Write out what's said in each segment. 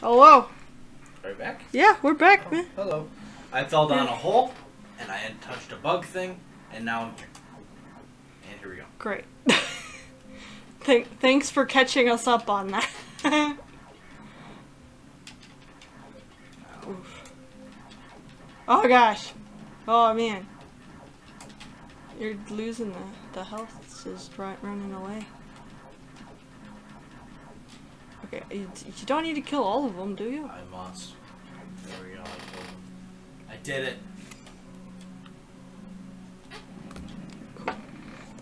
Hello. Right back? Yeah, we're back, oh, man. Hello. I fell down a hole, and I had touched a bug thing, and now I'm here. And here we go. Great. Th- thanks for catching us up on that. Oh gosh. Oh man. You're losing the, the health. It's just running away. Okay, you, you don't need to kill all of them, do you? I must. There we go. I did it.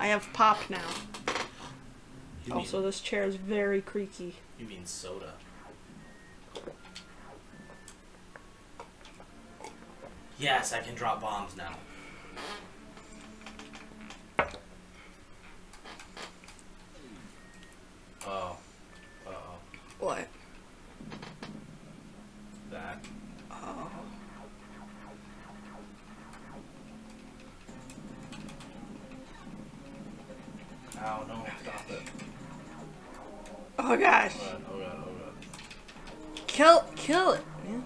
I have pop now. You Also, mean, this chair is very creaky. you mean soda. Yes, I can drop bombs now. Oh. Uh-oh. What? That. Oh. Ow, no, stop it. Oh gosh. Oh god, oh god, oh god. Kill, kill it, man.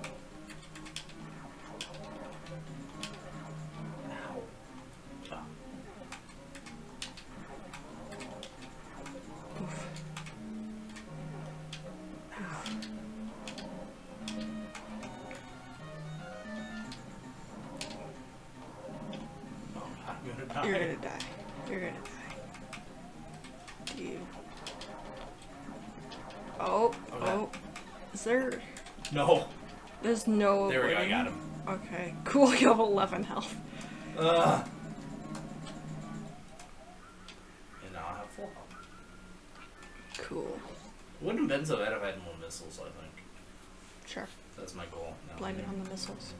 You're gonna die. You're gonna die. Do you? Oh, Okay. oh. Is there? No. There's no. There we go, I got him. Okay, cool. You have 11 health. Ugh. And now I have full health. Cool. Wouldn't have been so bad if I had more missiles, I think. Sure. That's my goal. Now. It on the missiles.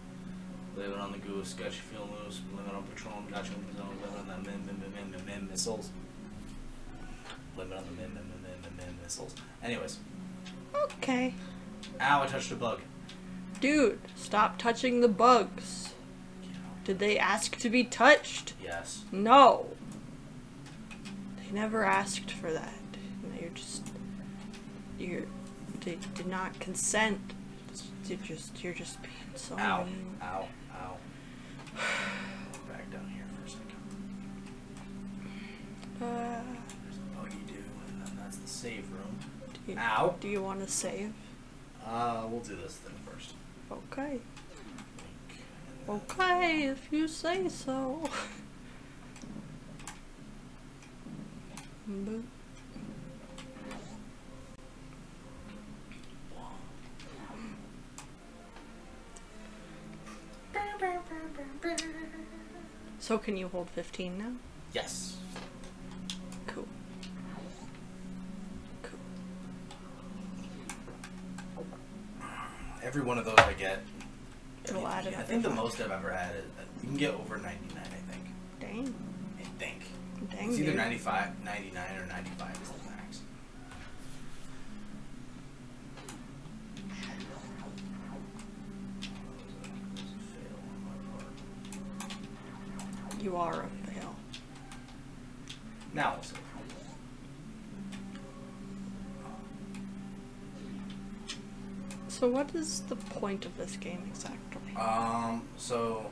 It on the goose, got you feeling loose. It on Patron, got you in the zone. It on that min, min, min, min, min, min missiles. It on the min, min, min, min, min, min missiles. Anyways. Okay. Ow, I touched a bug. Dude, stop touching the bugs. Did they ask to be touched? Yes. No. They never asked for that. You're just you're they did not consent. You're just you're just being so Ow. mean. Ow. Ow. Back down here for a second. Uh, There's a buggy do, and then that's the save room. do you, Ow. do you want to save? Uh, we'll do this thing first. Okay. Blink, and then- Okay, if you say so. Boop. So can you hold 15 now? Yes. Cool. Cool. Every one of those I get. It'll add I think the most I've ever had is you can get over 99. I think. Dang. I think. Dang. It's either dude. 95, 99, or 95 is the max. You are a fail. Now we'll. So what is the point of this game exactly? Um. So.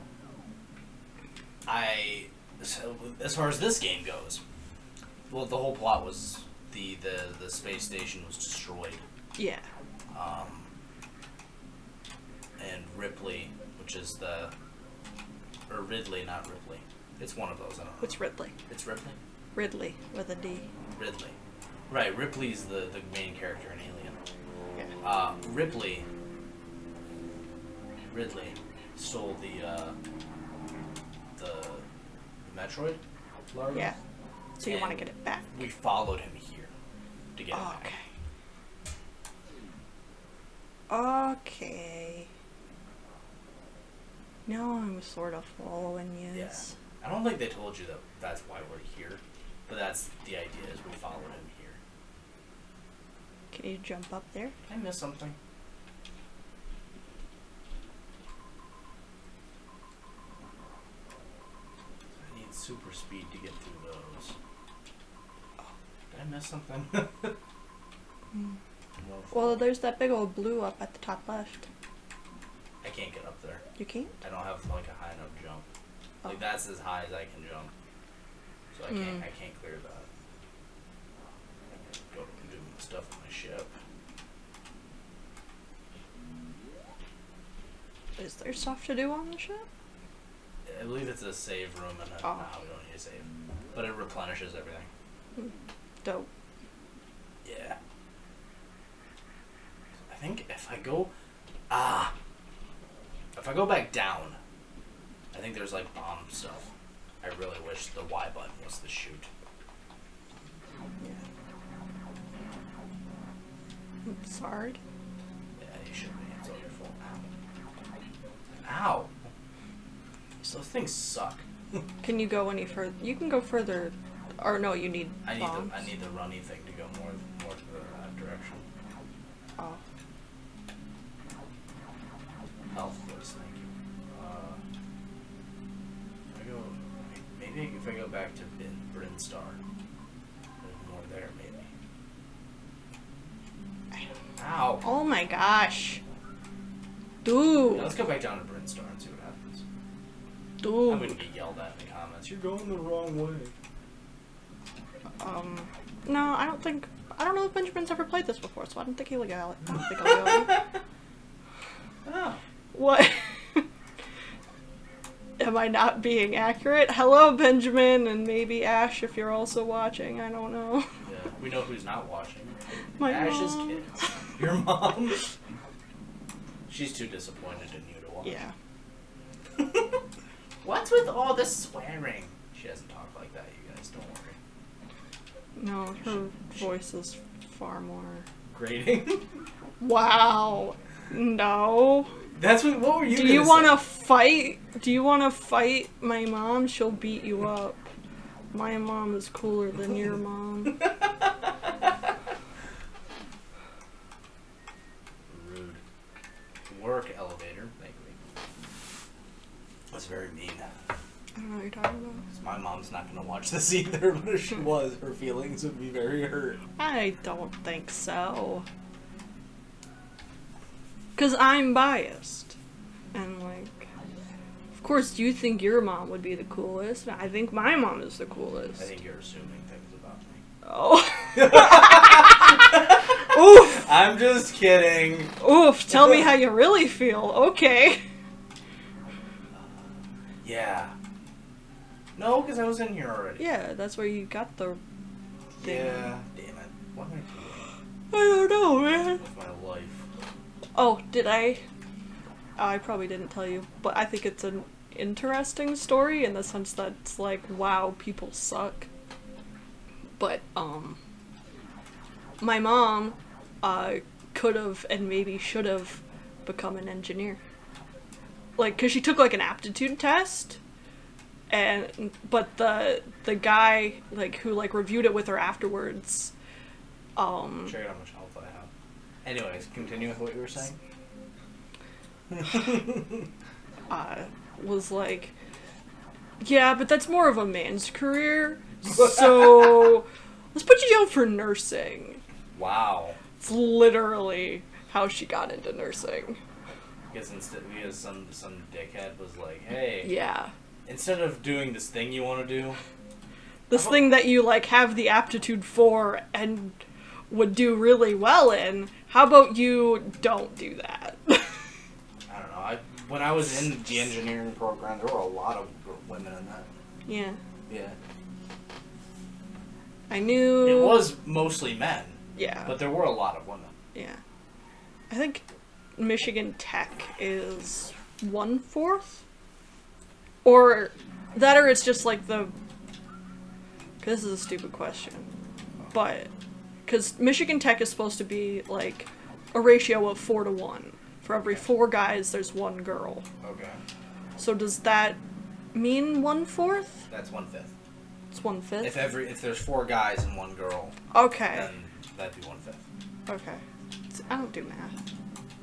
I. So as far as this game goes, well, the whole plot was the the the space station was destroyed. Yeah. Um. And Ripley, which is the. Or Ridley, not Ripley. It's one of those. I don't know. What's Ridley? It's Ripley. Ridley with a D. Ridley. Right, Ripley's the, the main character in Alien. Yeah. Uh, Ripley. Ridley stole the uh, the Metroid. larva. Yeah. So you want to get it back? We followed him here to get it back. Okay. Okay. Now I'm sort of following you. Yeah. I don't think they told you that that's why we're here, but that's the idea is we followed him here. Can you jump up there? Did I miss something? I need super speed to get through those. Did I miss something? Hmm. Well, Well, there's that big old blue up at the top left. I can't get up there. You can't? I don't have like a high enough jump. Like that's as high as I can jump. So I can't Mm. I can't clear that. I can go and do stuff on my ship. Is there stuff to do on the ship? I believe it's a save room and a, Oh. no, we don't need a save. But it replenishes everything. Dope. Yeah. I think if I go ah if I go back down, I think there's like bomb stuff. I really wish the Y button was the shoot. Hard. Yeah, you should be. It's all your fault. Ow. Ow. So those things suck. Can you go any further? You can go further. Or no, you need I need bombs. the I need the runny thing to maybe if I go back to Bin, Brinstar, there's more there, maybe. Ow! Oh my gosh. Yeah, Dude. let's go back down to Brinstar and see what happens. Dude. I Dude. wouldn't get yelled at in the comments. You're going the wrong way. Um. No, I don't think. I don't know if Benjamin's ever played this before, so I don't think he'll get it. I don't think I'll get it. Oh. What? Am I not being accurate? Hello, Benjamin, and maybe Ash if you're also watching. I don't know. Yeah, we know who's not watching. My Ash's mom. kids. Your mom. She's too disappointed in you to watch. Yeah. What's with all the swearing? She doesn't talk like that, you guys. Don't worry. No, her voice is far more. Grating. Wow. No. That's what. What were you? Do you want to fight? Do you want to fight my mom? She'll beat you up. My mom is cooler than your mom. Rude. Work elevator. Thank you. That's very mean. I don't know what you're talking about. My mom's not gonna watch this either, but if she was, her feelings would be very hurt. I don't think so. Cause I'm biased, and like, of course you think your mom would be the coolest. I think my mom is the coolest. I think you're assuming things about me. Oh. Oof. I'm just kidding. Oof. Tell me how you really feel. Okay. Yeah. No, because I was in here already. Yeah, that's where you got the. thing. Yeah. Damn it. What am I doing? I don't know, man. doing with my life? Oh, did I? Oh, I probably didn't tell you, but I think it's an interesting story in the sense that it's like, wow, people suck. But um, my mom, uh, could have and maybe should have become an engineer. Like, cause she took like an aptitude test, and but the the guy like who like reviewed it with her afterwards, um, Check out how much health I have. Anyways, continue with what you were saying. I was like, yeah, but that's more of a man's career. So let's put you down for nursing. wow. It's literally how she got into nursing. Because instead, because some some dickhead was like, "Hey, Yeah. instead of doing this thing you want to do, This thing that you like have the aptitude for and would do really well in, how about you don't do that? I don't know. I when I was in the engineering program, there were a lot of women in that. yeah. Yeah, I knew it was mostly men, Yeah. but there were a lot of women. Yeah. I think Michigan Tech is one fourth? Or that or it's just like the. This is a stupid question. But. Because Michigan Tech is supposed to be like a ratio of four to one. For every four guys, there's one girl. Okay, So does that mean one fourth? that's one fifth. It's one fifth? If every if there's four guys and one girl, Okay. then that'd be one fifth. Okay. I don't do math.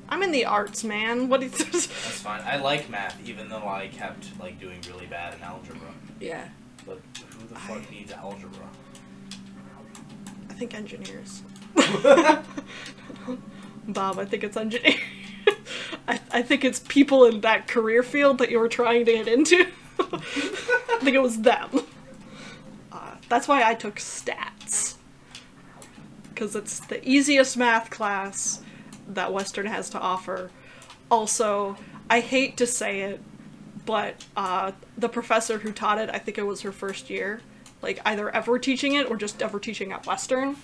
I'm in the arts, man. What is this? That's fine. I like math, even though I kept like doing really bad in algebra. Yeah. But who the fuck I- needs algebra? I think engineers. Bob. I think it's engineering. I, I think it's people in that career field that you were trying to get into. I think it was them. Uh, that's why I took stats. Because it's the easiest math class that Western has to offer. Also, I hate to say it, but uh, the professor who taught it, I think it was her first year, like either ever teaching it or just ever teaching at Western.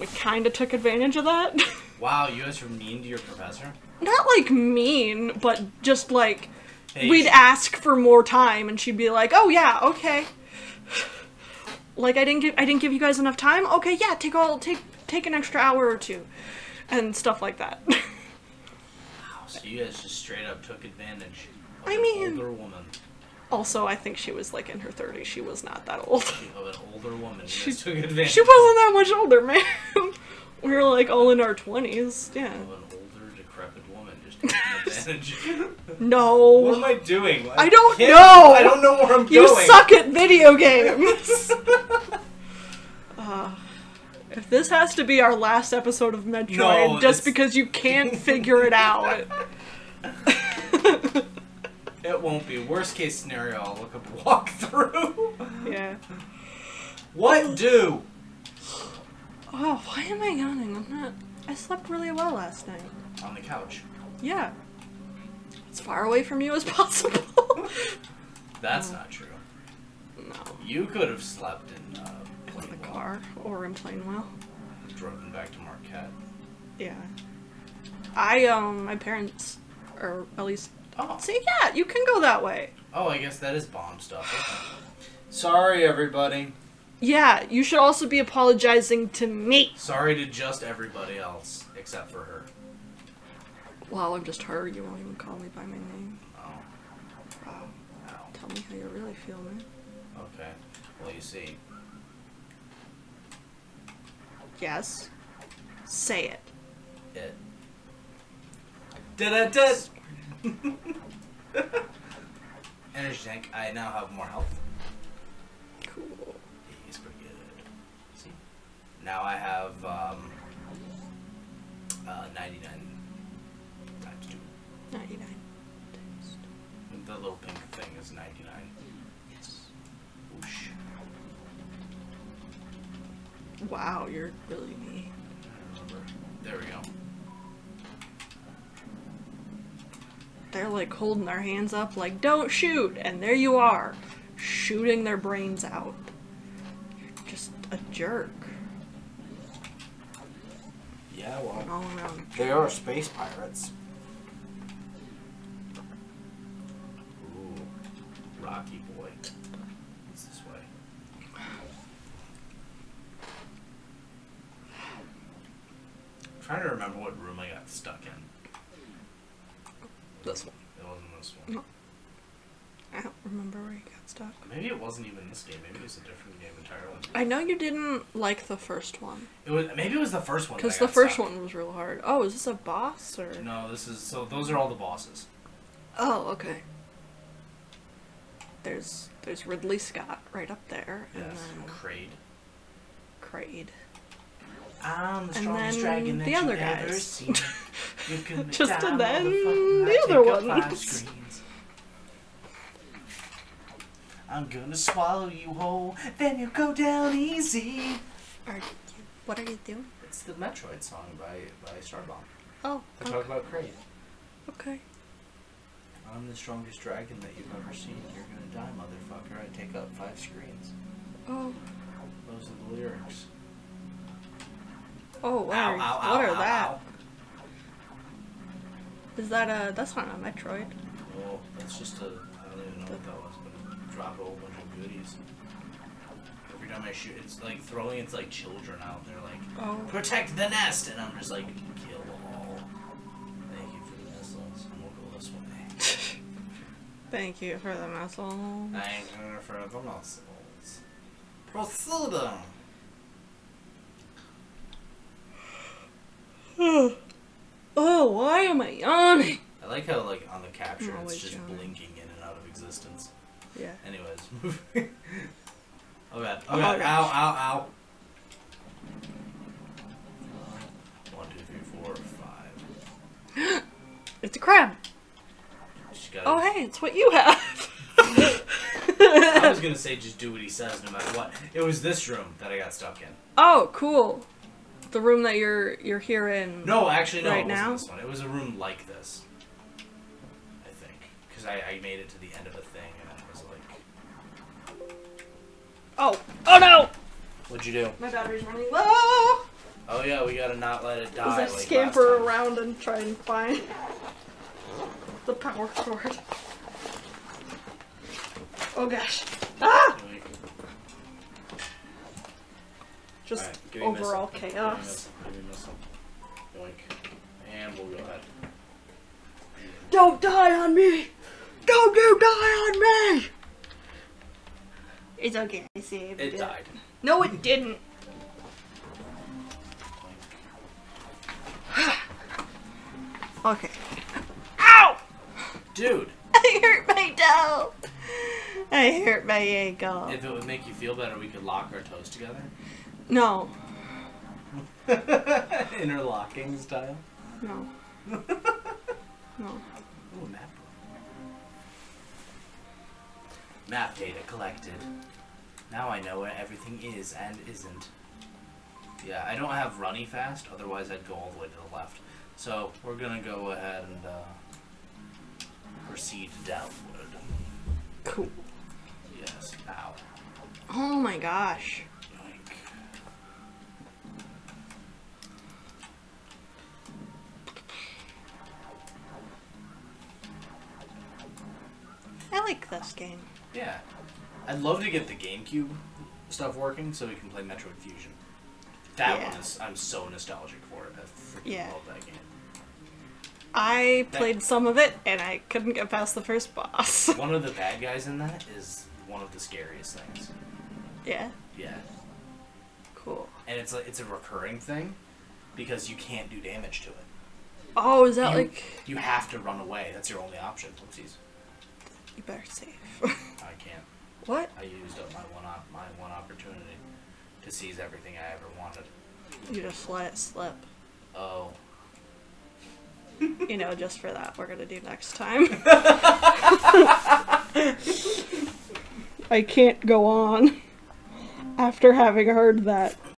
We kind of took advantage of that. Wow, you guys were mean to your professor? Not like mean, but just like Hey, we'd ask for more time and she'd be like, "Oh yeah, okay." Like I didn't give I didn't give you guys enough time. Okay, yeah, take all take take an extra hour or two and stuff like that. Wow, so you guys just straight up took advantage. Of I an mean- older woman. Also, I think she was like in her 30s. She was not that old. Of an older woman. She- guys took advantage. She wasn't that much older, man. we were like all in our 20s. Yeah. An older, decrepit woman just taking advantage. No. what am I doing? I don't know. I don't know where I'm You going. You suck at video games. uh, if this has to be our last episode of Metroid, No, just because you can't figure it out. It won't be. Worst case scenario, I'll look up walkthrough. yeah. what do? Oh, why am I yawning? I'm not. I slept really well last night. On the couch. Yeah. As far away from you as possible. That's not true. no. You could have slept in uh, In the Plainwell. car or in Plainwell. Driven back to Marquette. Yeah. I um my parents or at least Oh. see yeah, you can go that way. Oh, I guess that is bomb stuff. Okay. Sorry, everybody. Yeah, you should also be apologizing to me. Sorry to just everybody else except for her. Well, I'm just her. You won't even call me by my name. Oh, Wow. ow. Tell me how you really feel, man. Okay. Well, you see, Yes. Say it. it. Da da Energy tank. I now have more health. Cool. He's pretty good. See? Now I have um, uh, 99 times 2. 99. The little pink thing is 99. Yes. Whoosh. Wow, you're really me. I remember. There we go. They're like holding their hands up, like, don't shoot! And there you are, shooting their brains out. You're just a jerk. Yeah, well, All around. they are space pirates. This one. It wasn't this one. I don't remember where you got stuck. Maybe it wasn't even this game. Maybe it was a different game entirely. I know you didn't like the first one. It was maybe it was the first one. Because the first stuck. one was real hard. Oh, is this a boss or? No, this is so. Those are all the bosses. Oh, okay. There's there's Ridley Scott right up there, and Yes. then Kraid. Kraid. I'm the And strongest then dragon that the other ever guys. seen. You can Just die, and then the other take up five ones. screens. I'm gonna swallow you whole, then you go down easy. Are you, what are you doing? It's the Metroid song by by Starbomb. Oh, They talk about Kraid. okay. I'm the strongest dragon that you've ever seen. You're gonna die, motherfucker. I take up five screens. Oh, Those are the lyrics. oh, what Ow, are, ow, ow, what are ow, that? Is that a? That's not a Metroid. Well, that's just a. I don't even know what that was, but it dropped a whole bunch of goodies. Every time I shoot, it's like throwing its like children out. They're like, Oh, protect the nest, and I'm just like, kill all. Thank you for the missiles, and we'll go this way. thank you for the missile. Thank you for the missiles. Proceeding. oh, why am I yawning? I like how like on the capture it's just yawning. blinking in and out of existence. Yeah. Anyways, oh god! Oh Oh, god! gosh. Ow! Ow! Ow! One, two, three, four, five. It's a crab. Oh, hey, it's what you have. I was gonna say just do what he says no matter what. It was this room that I got stuck in. oh, cool. The room that you're you're here in. No, actually, no. Right it wasn't now? this one. It was a room like this. I think because I, I made it to the end of a thing and I was like, Oh, oh no! "What'd you do?" My battery's running low. Oh yeah, we gotta not let it die. As I like scamper around and try and find the power cord. Oh gosh. Ah! Just me overall chaos. Give me missile. Give me missile. Yoink. And we'll go ahead. Don't die on me! Don't you die on me! It's okay, I saved It died. No, it didn't. Okay. Ow! Dude, I hurt my toe. I hurt my ankle. if it would make you feel better, we could lock our toes together. No, Interlocking style. no, no. Ooh, map. Map data collected. Now I know where everything is and isn't. Yeah, I don't have runny fast, otherwise I'd go all the way to the left. So we're gonna go ahead and uh, proceed downward. Cool. Yes. Ow. Oh my gosh. I like this game. Yeah. I'd love to get the GameCube stuff working so we can play Metroid Fusion. That Yeah. one is I'm so nostalgic for it. I freaking Yeah. love that game. I That- played some of it and I couldn't get past the first boss. One of the bad guys in that is one of the scariest things. yeah, Yeah. cool. And it's like it's a recurring thing because you can't do damage to it. Oh, is that you, like. you have to run away. That's your only option. Oopsies. You better save. I can't. what? I used up my one op- my one opportunity to seize everything I ever wanted. You just let it slip. Oh. You know, just for that, we're gonna do next time. I can't go on after having heard that.